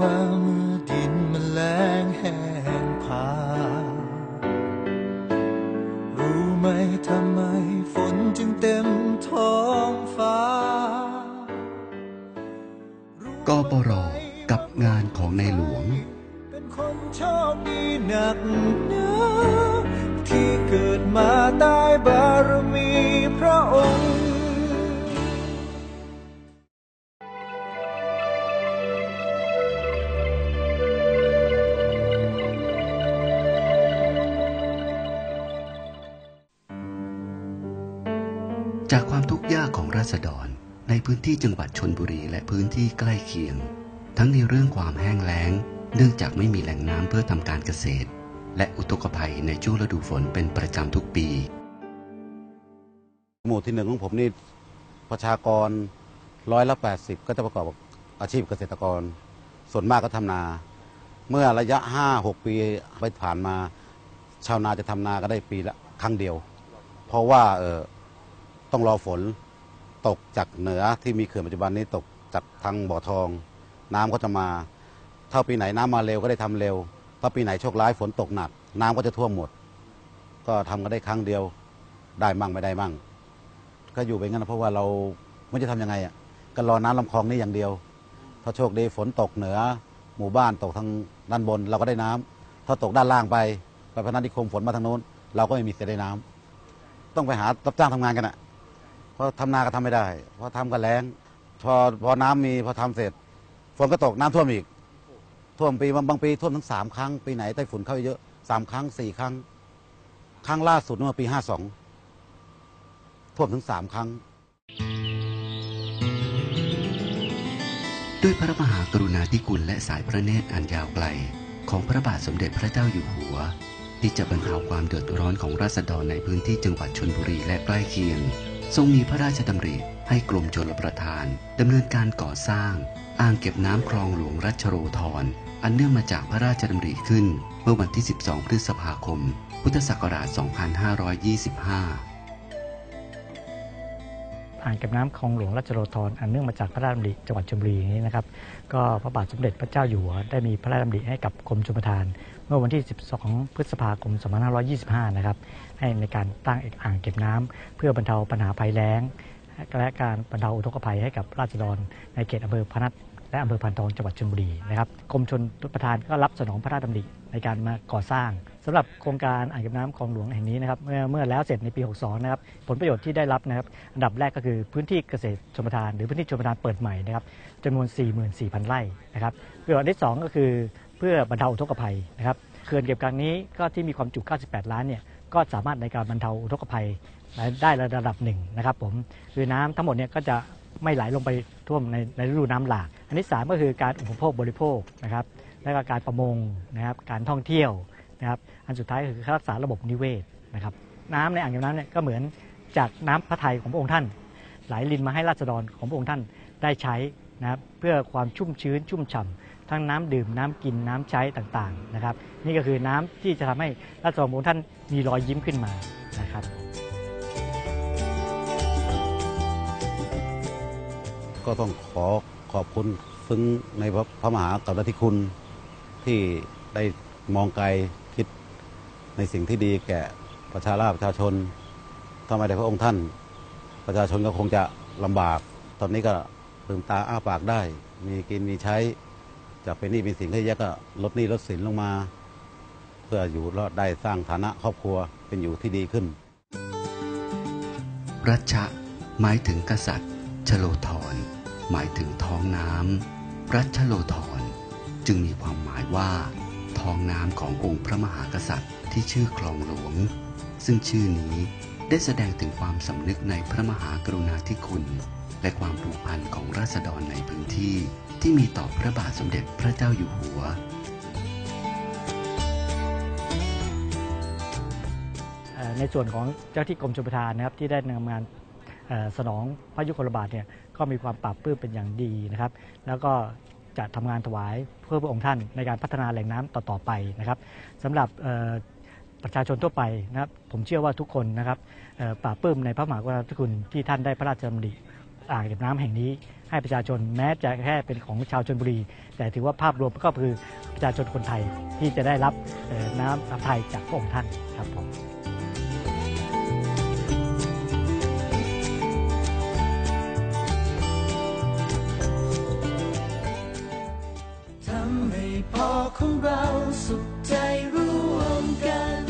ว่าเมื่อดินมันแล้งแห้งผากรู้ไหมทำไมฝนจึงเต็มท้องฟ้ากปรกับงานของในหลวง เป็นคนโชคดีหนักหนาที่เกิดมาใต้บารมีพระองค์ จากความทุกข์ยากของราษฎรในพื้นที่จังหวัดชนบุรีและพื้นที่ใกล้เคียง ทั้งในเรื่องความแห้งแล้ง เนื่องจากไม่มีแหล่งน้ำเพื่อทำการเกษตร และอุทกภัยในช่วงฤดูฝนเป็นประจำทุกปี หมู่ที่หนึ่งของผมนี่ประชากรร้อยละแปดสิบก็จะประกอบอาชีพเกษตรกร ส่วนมากก็ทำนา เมื่อระยะห้าหกปีไปผ่านมา ชาวนาจะทำนาก็ได้ปีละครั้งเดียว เพราะว่าเออ ต้องรอฝนตกจากเหนือที่มีเขื่อนปัจจุบันนี้ตกจากทางบ่อทอง น้ำก็จะมา ถ้าปีไหนน้ำมาเร็วก็ได้ทำเร็ว ถ้าปีไหนโชคร้ายฝนตกหนัก น้ำก็จะท่วมหมด ก็ทำกันได้ครั้งเดียวได้มั่งไม่ได้มั่ง ก็อยู่ไปงั้นเพราะว่าเราไม่จะทำยังไงอะก็รอน้ำลำคลองนี่อย่างเดียว ถ้าโชคดีฝนตกเหนือ หมู่บ้านตกทางด้านบน เราก็ได้น้ำถ้าตกด้านล่างไปไปพนันที่คมฝนมาทางโน้น เราก็ไม่มีเสียได้น้ำต้องไปหารับจ้างทำงานกันอะ ราะทำนาก็ทำไม่ได้ เพราะทำกันแรงพอพอน้ำมีพอทำเสร็จฝนก็ตกน้ำท่วมอีก ท่วมปีบางบางปีท่วมทั้งสามครั้งปีไหนไต้ฝุ่นเข้าเยอะสามครั้งสี่ครั้ง ครั้งล่าสุดเมื่อปีห้าสองท่วมถึงสามครั้ง ด้วยพระมหากรุณาธิคุณและสายพระเนตรอันยาวไกล ของพระบาทสมเด็จพระเจ้าอยู่หัว ที่จะบรรเทาความเดือดร้อนของราษฎรในพื้นที่จังหวัดชนบุรีและใกล้เคียง ทรงมีพระราชดำริให้กรมชลประทานดำเนินการก่อสร้าง อ่างเก็บน้ำคลองหลวงรัชโรธรอันเนื่องมาจากพระราชดำริขึ้น เมื่อวันที่ 12 พฤษภาคม พุทธศักราช 2525 อ่างเก็บน้ำคลองหลวงราชโรธรอันเนื่องมาจากพระราชดำริจังหวัดชลบุรีนี้นะครับ ก็พระบาทสมเด็จพระเจ้าอยู่หัวได้มีพระราชดำริให้กับกรมชลประทาน มื่อวันที่ 12 พฤษภาคม 2525 นะครับ ให้ในการตั้งอ่างเก็บน้ำเพื่อบรรเทาปัญหาภัยแล้ง และการบรรเทาอุทกภัยให้กับราษฎรในเขตอำเภอพนัสและอำเภอพันทองจังหวัดชลบุรีนะครับกรมชลประทานก็รับสนองพระราชดำริในการมาก่อสร้างสำหรับโครงการอ่างเก็บน้ำคลองหลวงแห่งนี้นะครับเมื่อเมื่อแล้วเสร็จในปี 62 นะครับผลประโยชน์ที่ได้รับนะครับอันดับแรกก็คือพื้นที่เกษตรชลประทาน หรือพื้นที่ชลประทานเปิดใหม่นะครับจำนวน 44,000 ไร่นะครับประโยชน์ที่สองก็คือ เพื่อบรรเทาอุทกภัยนะครับเขื่อนเก็บกลางนี้ก็ที่มีความจุ 98 ล้านเนี่ยก็สามารถในการบรรเทาอุทกภัยได้ระดับหนึ่งนะครับผมคือน้ำทั้งหมดเนี่ยก็จะไม่ไหลลงไปท่วมในในฤดูน้ำหลาก อันที่ 3 ก็คือการอุปโภคบริโภคนะครับและก็การประมงนะครับการท่องเที่ยวนะครับอันสุดท้ายก็คือรักษาระบบนิเวศนะครับน้ำในอ่างเก็บน้ำเนี่ยก็เหมือนจากน้ำพระทัยของพระองค์ท่าน ไหลลินมาให้ราษฎรของพระองค์ท่านได้ใช้นะครับเพื่อความชุ่มชื้นชุ่มฉ่ำ ทั้งน้ำดื่มน้ำกินน้ำใช้ต่างๆนะครับ นี่ก็คือน้ำที่จะทำให้ราษฎรของท่านมีรอยยิ้มขึ้นมานะครับ ก็ต้องขอขอบคุณซึ้งในพระพระมหากรุณาธิคุณที่ได้มองไกลคิดในสิ่งที่ดีแก่ประชาราประชาชนถ้าไม่ได้พระองค์ท่าน ประชาชนก็คงจะลำบาก ตอนนี้ก็ลืมตาอ้าปากได้ มีกินมีใช้ จากเป็นหนี้เป็นสินที่แยกก็ลดหนี้ลดสินลงมา เพื่ออยู่รอดได้สร้างฐานะครอบครัวเป็นอยู่ที่ดีขึ้น รัชชะหมายถึงกษัตริย์ชโลธรหมายถึงท้องน้ำรัชโลธรจึงมีความหมายว่า ท้องน้ำขององค์พระมหากษัตริย์ที่ชื่อคลองหลวง ซึ่งชื่อนี้ ได้แสดงถึงความสำนึกในพระมหากรุณาธิคุณ และความผูกพันของราษฎรในพื้นที่ ที่มีต่อพระบาทสมเด็จพระเจ้าอยู่หัว ในส่วนของเจ้าที่กรมชลประทานนะครับที่ได้นำงานสนองพระยุคลบาทเนี่ยก็มีความปรับปื้มเป็นอย่างดีนะครับ แล้วก็จะทำงานถวายเพื่อพระองค์ท่านในการพัฒนาแหล่งน้ำต่อๆไปนะครับสำหรับ ประชาชนทั่วไปนะครับผมเชื่อว่าทุกคนนะครับเอ่าบปลื้มในพระมหากรุณาธิคุณที่ท่านได้พระราชดำริอ่างเก็บน้ำแห่งนี้ ให้ประชาชนแม้จะแค่เป็นของชาวชนบุรี แต่ถือว่าภาพรวมก็คือประชาชนคนไทยที่จะได้รับน้ำอภัยจากพระองค์ท่านครับผมทำให้พ่อของเราสุขใจร่วมกัน